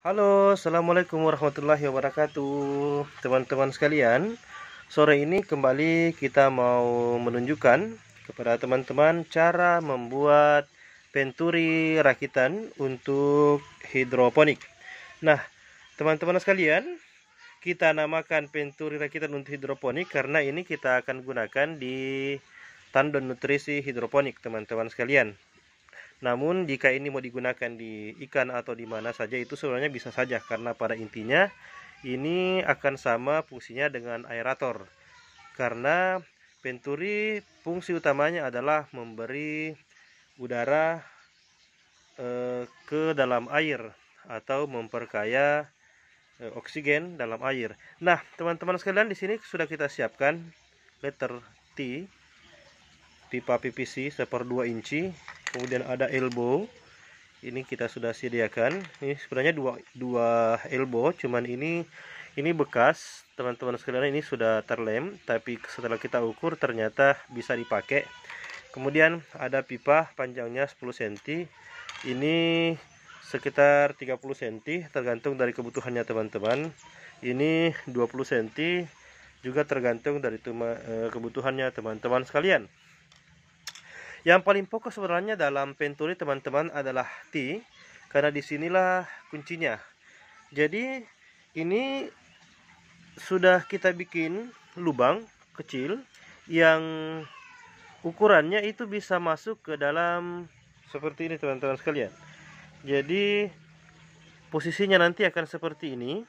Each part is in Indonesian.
Halo, Assalamualaikum warahmatullahi wabarakatuh. Teman-teman sekalian Sore ini kembali kita mau menunjukkan kepada teman-teman Cara membuat penturi rakitan untuk hidroponik. Nah, teman-teman sekalian Kita namakan penturi rakitan untuk hidroponik Karena ini kita akan gunakan di tandon nutrisi hidroponik teman-teman sekalian namun jika ini mau digunakan di ikan atau di mana saja itu sebenarnya bisa saja karena pada intinya ini akan sama fungsinya dengan aerator. Karena penturi fungsi utamanya adalah memberi udara eh, ke dalam air atau memperkaya eh, oksigen dalam air. Nah, teman-teman sekalian di sini sudah kita siapkan letter T pipa PVC seper 2 inci kemudian ada elbow. Ini kita sudah sediakan. Ini sebenarnya dua dua elbow cuman ini ini bekas. Teman-teman sekalian ini sudah terlem tapi setelah kita ukur ternyata bisa dipakai. Kemudian ada pipa panjangnya 10 cm ini sekitar 30 cm tergantung dari kebutuhannya teman-teman. Ini 20 cm juga tergantung dari eh, kebutuhannya teman-teman sekalian yang paling pokok sebenarnya dalam penturi teman-teman adalah T karena di sinilah kuncinya. Jadi ini sudah kita bikin lubang kecil yang ukurannya itu bisa masuk ke dalam seperti ini teman-teman sekalian. Jadi posisinya nanti akan seperti ini.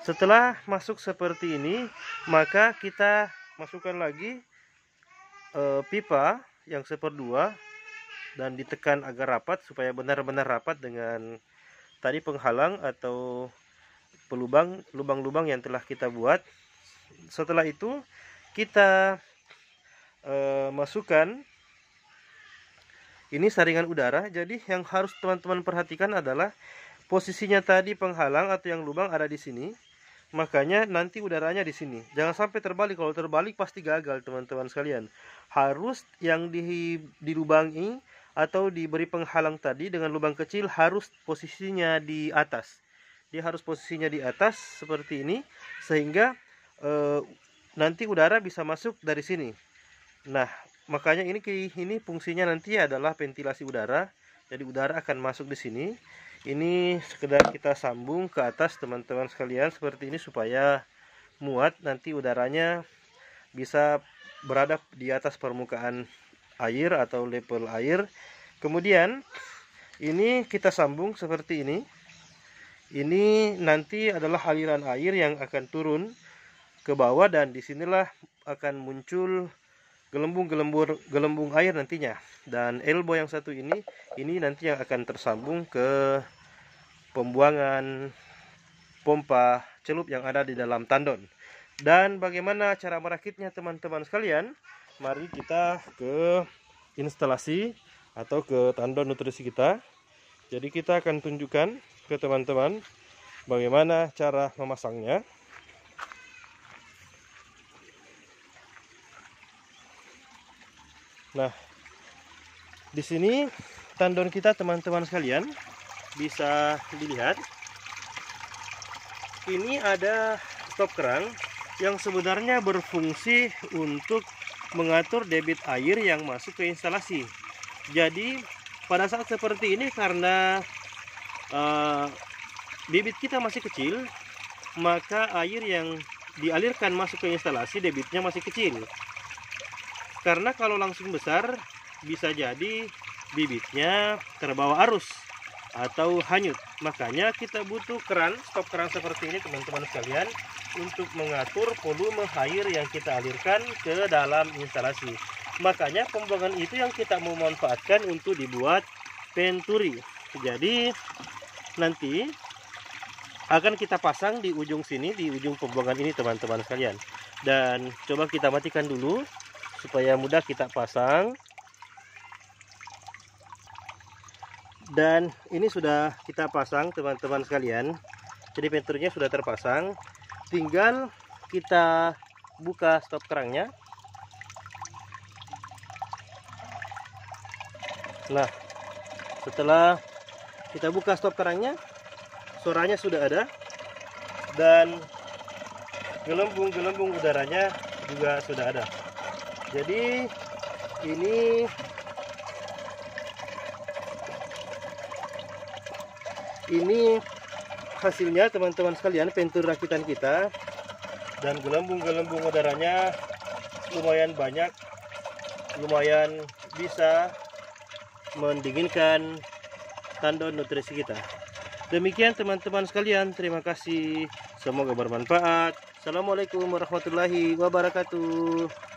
Setelah masuk seperti ini, maka kita masukkan lagi e, pipa yang seperdua dan ditekan agar rapat supaya benar-benar rapat dengan tadi penghalang atau pelubang lubang-lubang yang telah kita buat. Setelah itu kita e, masukkan ini saringan udara. Jadi yang harus teman-teman perhatikan adalah posisinya tadi penghalang atau yang lubang ada di sini makanya nanti udaranya di sini. Jangan sampai terbalik. Kalau terbalik pasti gagal teman-teman sekalian. Harus yang di dilubangi atau diberi penghalang tadi dengan lubang kecil harus posisinya di atas. Dia harus posisinya di atas seperti ini sehingga e, nanti udara bisa masuk dari sini. Nah makanya ini ini fungsinya nanti adalah ventilasi udara. Jadi udara akan masuk di sini ini sekedar kita sambung ke atas teman-teman sekalian seperti ini supaya muat nanti udaranya bisa berada di atas permukaan air atau level air. Kemudian ini kita sambung seperti ini. Ini nanti adalah aliran air yang akan turun ke bawah dan di sinilah akan muncul gelembung-gelembung gelembung air nantinya. Dan elbow yang satu ini ini nanti yang akan tersambung ke pembuangan pompa celup yang ada di dalam tandon. Dan bagaimana cara merakitnya teman-teman sekalian? Mari kita ke instalasi atau ke tandon nutrisi kita. Jadi kita akan tunjukkan ke teman-teman bagaimana cara memasangnya Nah, di sini tandon kita teman-teman sekalian bisa dilihat. Ini ada stop kerang yang sebenarnya berfungsi untuk mengatur debit air yang masuk ke instalasi. Jadi pada saat seperti ini karena uh, debit kita masih kecil, maka air yang dialirkan masuk ke instalasi debitnya masih kecil karena kalau langsung besar bisa jadi bibitnya terbawa arus atau hanyut. Makanya kita butuh keran stop keran seperti ini teman-teman sekalian untuk mengatur volume air yang kita alirkan ke dalam instalasi. Makanya pembuangan itu yang kita mau manfaatkan untuk dibuat penturi jadi nanti akan kita pasang di ujung sini di ujung pembuangan ini teman-teman sekalian. Dan coba kita matikan dulu supaya mudah kita pasang. Dan ini sudah kita pasang teman-teman sekalian. Jadi penturnya sudah terpasang. Tinggal kita buka stop kerangnya. Nah setelah kita buka stop kerangnya suaranya sudah ada. Dan gelembung-gelembung udaranya juga sudah ada jadi ini ini hasilnya teman-teman sekalian pentur rakitan kita dan gelembung-gelembung udaranya lumayan banyak lumayan bisa mendinginkan tandon nutrisi kita. Demikian teman-teman sekalian terima kasih. Semoga bermanfaat. Assalamualaikum warahmatullahi wabarakatuh